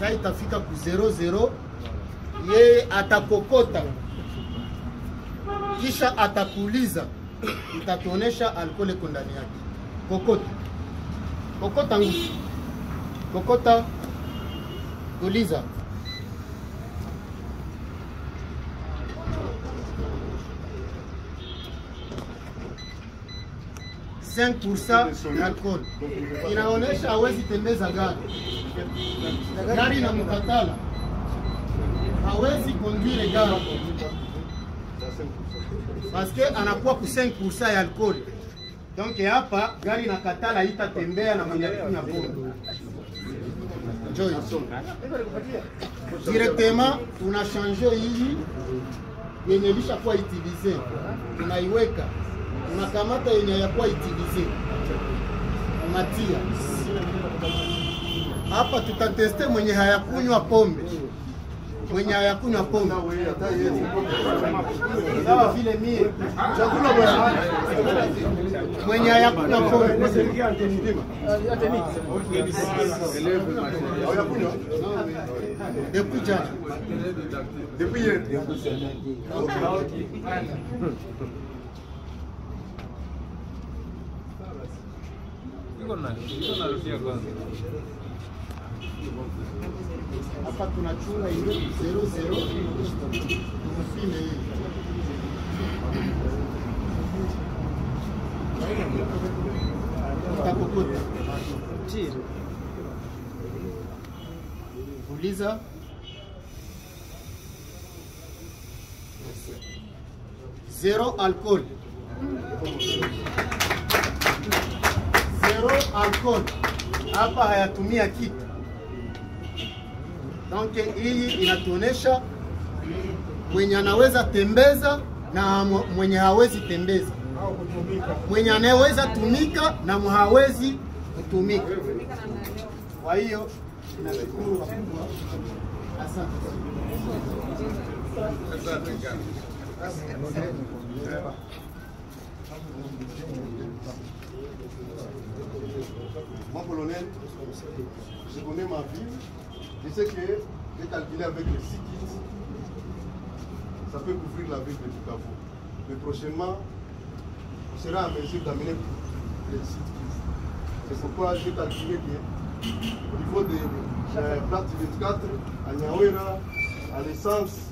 saa itafika ku 00 yeye atakokota kisha atakuuliza, itatuonesha alkohol iko ndani yake. Kokota, kokota nguvu, kokota, uliza. Alcohol inaonesha hawezi tembeza gari, gari inamkatala, hawezi conduire gari. Paske anakuwa ku 5% ya alcool. Donc hapa gari nakatala itatembea na mwenye kunywa pombe. Directement tuna change hii yenye lishakuwa utilize, tunaiweka tunakamata yenye yakuwa itilize. Matia hapa. Tutateste mwenye hayakunywa pombe. Mwenye hayakunywa pombe. Sawa vile mie. Mwenye hayakunywa pombe. Depuis jana hapa tunachunga hiyo zero zero tumfine hii uliza zero alcohol zero alcohol hapa hayatumia kitu donc hii inatuonesha mwenye anaweza tembeza na mwenye hawezi tembeza, mwenye anaweza tumika na hawezi kutumika. Kwa hiyo nashukuru wakubwa, asante. Je connais ma ville. Je sais que j'ai calculé avec les 6 kits, ça peut couvrir la ville de Bukavu. Mais prochainement, on sera en mesure d'amener les 6 kits. C'est pourquoi j'ai calculé que au niveau des euh, plates 24, à Nyawera, à l'essence,